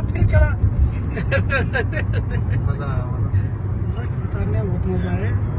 चला फिर चला मज़ा आया बहुत बताने में बहुत मज़ा आया।